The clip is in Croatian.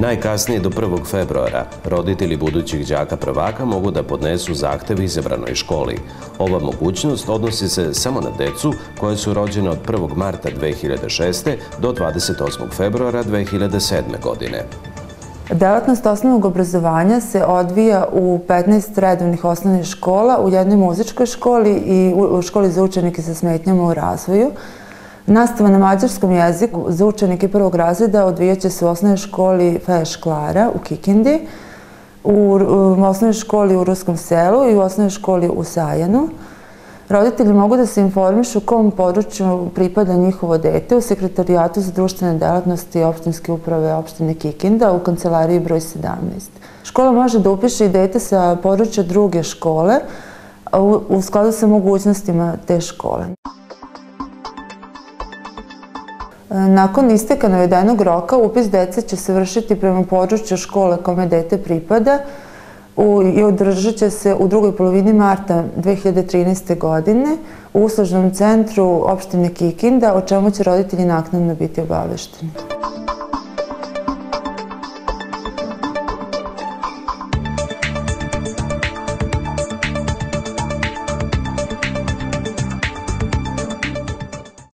Najkasnije do 1. februara roditelji budućih đaka prvaka mogu da podnesu zahtev izabranoj školi. Ova mogućnost odnosi se samo na decu koje su rođene od 1. marta 2006. do 28. februara 2007. godine. Delatnost osnovnog obrazovanja se odvija u 15 redovnih osnovnih škola, u jednoj muzičkoj školi i u školi za učenike sa smetnjama u razvoju. Nastava na mađarskom jeziku za učenike prvog razreda odvijaće se u osnovnoj školi Feješ Klara u Kikindi, u osnovnoj školi u Ruskom selu i u osnovnoj školi u Sajanu. Roditelji mogu da se informišu kom području pripada njihovo dete u sekretarijatu za društvene delatnosti opštinske uprave opštine Kikinda u kancelariji broj 17. Škola može da upiše i dete sa područja druge škole u skladu sa mogućnostima te škole. Nakon isteka navedenog roka, upis dece će se vršiti prema području škole kome dete pripada i održat će se u drugoj polovini marta 2013. godine u uslužnom centru opštine Kikinda, o čemu će roditelji naknadno biti obavešteni.